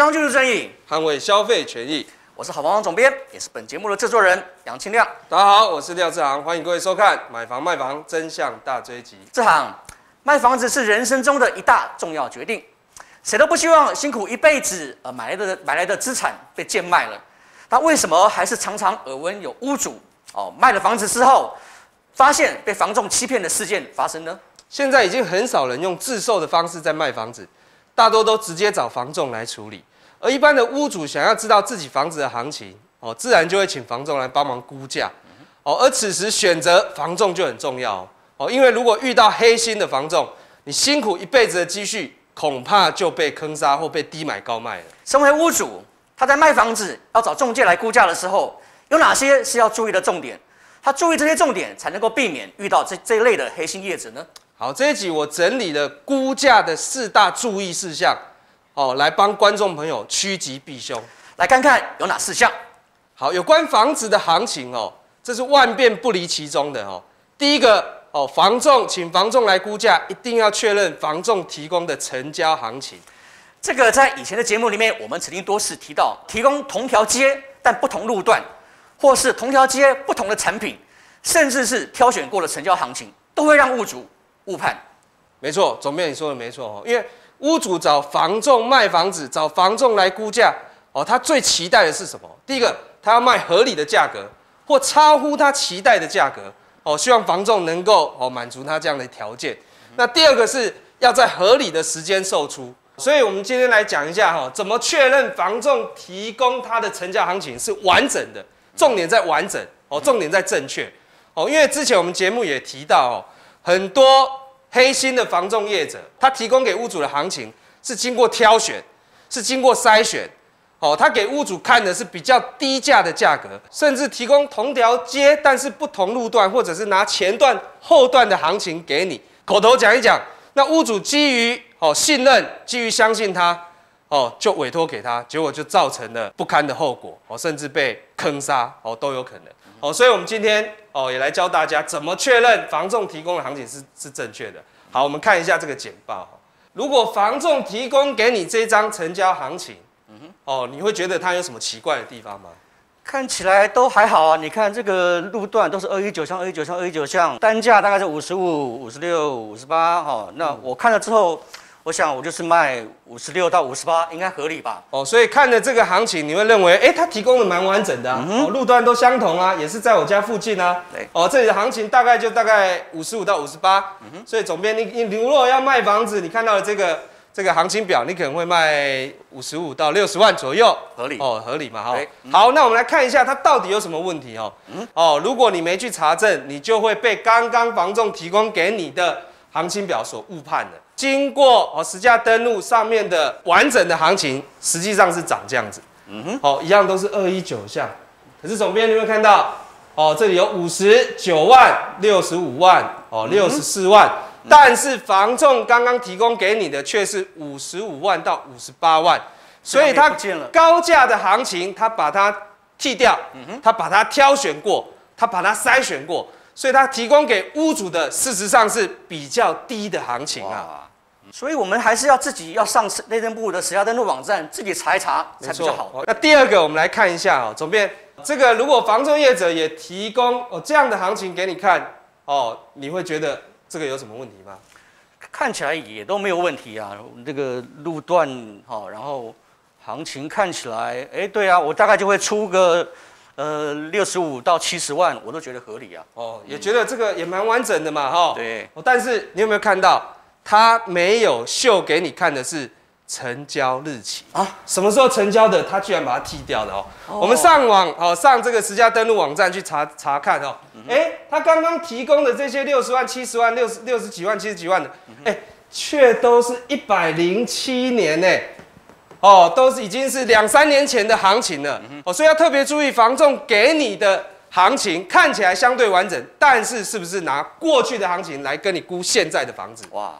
这张就是正义，捍卫消费权益。我是好房网总编，也是本节目的制作人杨清亮。大家好，我是廖志航，欢迎各位收看《买房卖房真相大追击》。志航，卖房子是人生中的一大重要决定，谁都不希望辛苦一辈子呃买来的买来的资产被贱卖了。那为什么还是常常耳闻有屋主哦卖了房子之后，发现被房仲欺骗的事件发生呢？现在已经很少人用自售的方式在卖房子，大多都直接找房仲来处理。而一般的屋主想要知道自己房子的行情，哦，自然就会请房仲来帮忙估价，哦，而此时选择房仲就很重要，哦，因为如果遇到黑心的房仲，你辛苦一辈子的积蓄恐怕就被坑杀或被低买高卖了。身为屋主，他在卖房子要找中介来估价的时候，有哪些是要注意的重点？他注意这些重点，才能够避免遇到这这一类的黑心业者呢？好，这一集我整理了估价的四大注意事项，哦，来帮观众朋友趋吉避凶。来看看有哪四项。好，有关房子的行情哦，这是万变不离其宗的哦。第一个哦，房仲请房仲来估价，一定要确认房仲提供的成交行情。这个在以前的节目里面，我们曾经多次提到，提供同条街但不同路段，或是同条街不同的产品，甚至是挑选过的成交行情，都会让物主误判。没错，总编你说的没错哦，因为屋主找房仲卖房子，找房仲来估价哦，他最期待的是什么？第一个，他要卖合理的价格，或超乎他期待的价格哦，希望房仲能够哦满足他这样的条件。那第二个是要在合理的时间售出，所以我们今天来讲一下哈，怎么确认房仲提供他的成交行情是完整的，重点在完整哦，重点在正确哦，因为之前我们节目也提到哦，很多。黑心的房仲业者，他提供给屋主的行情是经过挑选，是经过筛选，哦，他给屋主看的是比较低价的价格，甚至提供同条街但是不同路段，或者是拿前段后段的行情给你，口头讲一讲，那屋主基于哦信任，基于相信他，哦就委托给他，结果就造成了不堪的后果，哦甚至被坑杀，哦都有可能。哦，所以我们今天哦也来教大家怎么确认房仲提供的行情是是正确的。好，我们看一下这个简报。如果房仲提供给你这张成交行情，嗯哼，哦，你会觉得它有什么奇怪的地方吗？看起来都还好啊。你看这个路段都是二一九巷、二一九巷、二一九巷，单价大概是五十五、五十六、五十八。哈，那我看了之后。我想我就是卖五十六到五十八，应该合理吧？哦，所以看着这个行情，你会认为，哎，它提供的蛮完整的啊，哦，路段都相同啊，也是在我家附近啊。对，哦，这里的行情大概就大概五十五到五十八。嗯哼，所以总编，你你如果要卖房子，你看到了这个这个行情表，你可能会卖五十五到六十万左右，合理哦，合理嘛哈。好，那我们来看一下它到底有什么问题哦。嗯，哦，如果你没去查证，你就会被刚刚房仲提供给你的行情表所误判的。经过哦实价登录上面的完整的行情，实际上是长这样子。嗯哼，好，一样都是二一九项，可是总编你会看到，哦，这里有五十九万、六十五万、哦六十四万，但是房仲刚刚提供给你的却是五十五万到五十八万，所以它高价的行情，它把它剔掉，嗯哼，它把它挑选过，它把它筛选过，所以它提供给屋主的事实上是比较低的行情啊。所以，我们还是要自己要上内政部的实价登录网站，自己查一查才比较好。那第二个，我们来看一下哦，总编，这个如果房仲业者也提供哦这样的行情给你看哦，你会觉得这个有什么问题吗？看起来也都没有问题啊，这个路段哈，然后行情看起来，哎，对啊，我大概就会出个呃六十五到七十万，我都觉得合理啊。哦，也觉得这个也蛮完整的嘛，哈。对。但是你有没有看到？他没有秀给你看的是成交日期啊，什么时候成交的？他居然把它剃掉了哦。我们上网哦，上这个实价登录网站去查查看哦。哎，他刚刚提供的这些六十万、七十万、六十六十几万、七十几万的，哎，却都是一百零七年呢。哦，都是已经是两三年前的行情了。哦，所以要特别注意，房仲给你的行情看起来相对完整，但是是不是拿过去的行情来跟你估现在的房子？哇！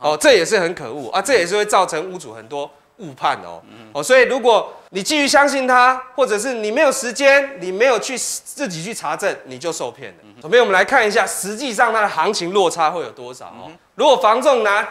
哦，这也是很可恶啊！这也是会造成屋主很多误判哦。哦，所以如果你继续相信他，或者是你没有时间，你没有去自己去查证，你就受骗了。首先，我们来看一下，实际上它的行情落差会有多少哦。如果房仲拿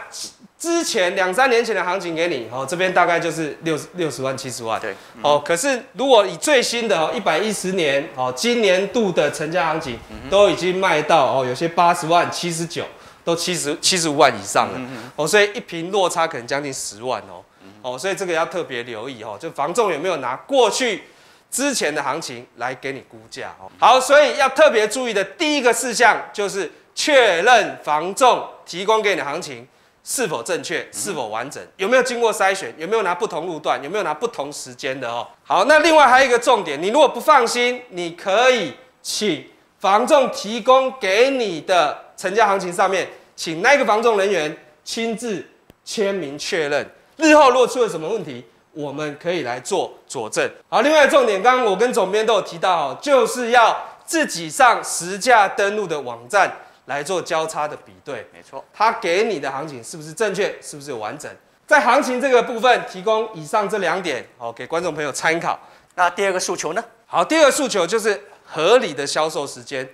之前两三年前的行情给你，哦，这边大概就是六六十万、七十万，对，哦，可是如果以最新的哦，一百一十年哦，今年度的成交行情都已经卖到哦，有些八十万、七十九，都七十七十五万以上了，哦，所以一平落差可能将近十万哦，哦，所以这个要特别留意哦，就房仲有没有拿过去之前的行情来给你估价哦。好，所以要特别注意的第一个事项就是确认房仲提供给你的行情。是否正确？是否完整？有没有经过筛选？有没有拿不同路段？有没有拿不同时间的哦？好，那另外还有一个重点，你如果不放心，你可以请房仲提供给你的成交行情上面，请那个房仲人员亲自签名确认。日后如果出了什么问题，我们可以来做佐证。好，另外重点，刚刚我跟总编都有提到，就是要自己上实价登录的网站。来做交叉的比对，没错，他给你的行情是不是正确，是不是完整？在行情这个部分提供以上这两点，哦，给观众朋友参考。那第二个诉求呢？好，第二个诉求就是合理的销售时间。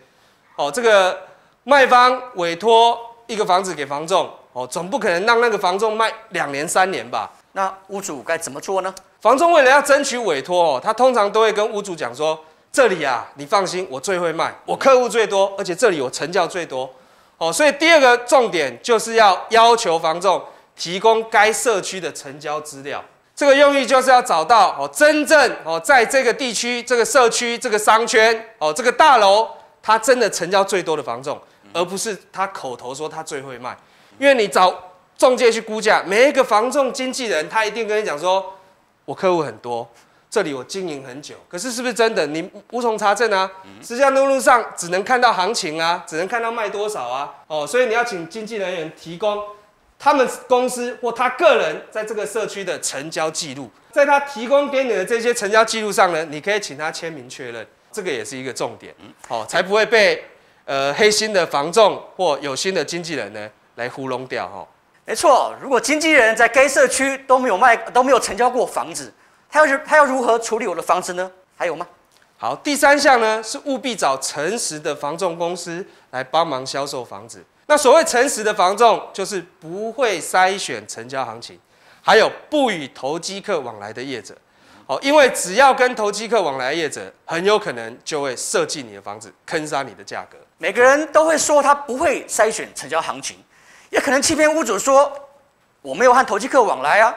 哦，这个卖方委托一个房子给房仲，哦，总不可能让那个房仲卖两年三年吧？那屋主该怎么做呢？房仲为了要争取委托，哦，他通常都会跟屋主讲说。这里啊，你放心，我最会卖，我客户最多，而且这里我成交最多，哦，所以第二个重点就是要要求房仲提供该社区的成交资料。这个用意就是要找到哦，真正哦，在这个地区、这个社区、这个商圈哦，这个大楼，他真的成交最多的房仲，而不是他口头说他最会卖。因为你找中介去估价，每一个房仲经纪人，他一定跟你讲说，我客户很多。这里我经营很久，可是是不是真的？你无从查证啊。实际上，路路上只能看到行情啊，只能看到卖多少啊。哦，所以你要请经纪人员提供他们公司或他个人在这个社区的成交记录，在他提供给你的这些成交记录上呢，你可以请他签名确认，这个也是一个重点。哦，才不会被呃黑心的房仲或有心的经纪人呢来糊弄掉。哈，没错，如果经纪人在该社区都没有卖都没有成交过房子。他要他要如何处理我的房子呢？还有吗？好，第三项呢是务必找诚实的房仲公司来帮忙销售房子。那所谓诚实的房仲，就是不会筛选成交行情，还有不与投机客往来的业者。哦，因为只要跟投机客往来业者，很有可能就会设计你的房子，坑杀你的价格。每个人都会说他不会筛选成交行情，也可能欺骗屋主说我没有和投机客往来啊。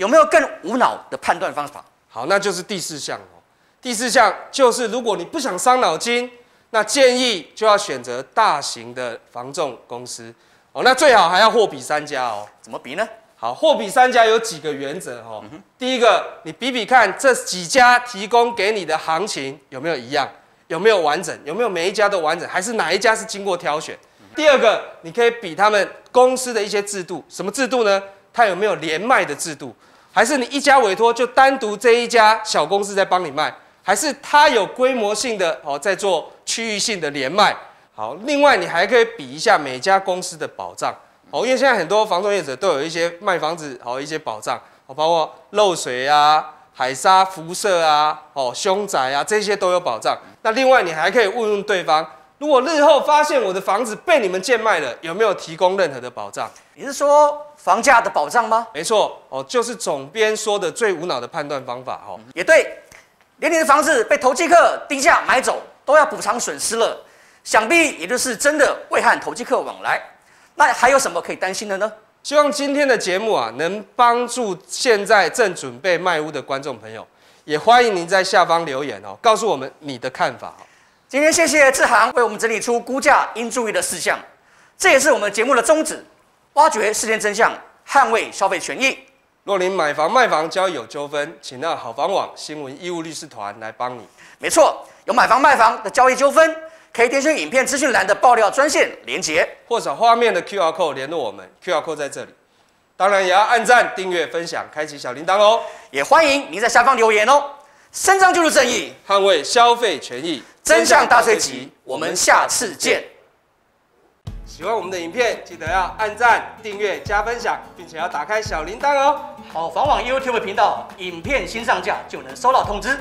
有没有更无脑的判断方法？好，那就是第四项哦。第四项就是，如果你不想伤脑筋，那建议就要选择大型的房仲公司哦。那最好还要货比三家哦。怎么比呢？好，货比三家有几个原则哦。第一个，你比比看这几家提供给你的行情有没有一样，有没有完整，有没有每一家都完整，还是哪一家是经过挑选？第二个，你可以比他们公司的一些制度，什么制度呢？它有没有连卖的制度？还是你一家委托就单独这一家小公司在帮你卖，还是他有规模性的哦在做区域性的连卖？好，另外你还可以比一下每家公司的保障哦，因为现在很多房中业者都有一些卖房子好一些保障哦，包括漏水啊、海沙辐射啊、哦凶宅啊这些都有保障。那另外你还可以问问对方，如果日后发现我的房子被你们贱卖了，有没有提供任何的保障？你是说？房价的保障吗？没错哦，就是总编说的最无脑的判断方法哦。也对，连你的房子被投机客低价买走，都要补偿损失了，想必也就是真的未和投机客往来。那还有什么可以担心的呢？希望今天的节目啊，能帮助现在正准备卖屋的观众朋友，也欢迎您在下方留言哦，告诉我们你的看法。今天谢谢志航为我们整理出估价应注意的事项，这也是我们节目的宗旨。挖掘事件真相，捍卫消费权益。若您买房卖房交易有纠纷，请到好房网新闻义务律师团来帮你。没错，有买房卖房的交易纠纷，可以点选影片资讯栏的爆料专线连结，或者画面的 Q R code 联络我们。Q R code 在这里。当然也要按赞、订阅、分享、开启小铃铛哦。也欢迎您在下方留言哦。伸张就是正义，捍卫消费权益，真相大追集。我们下次见。喜欢我们的影片，记得要按赞、订阅、加分享，并且要打开小铃铛哦。好房网 YouTube 频道，影片新上架就能收到通知。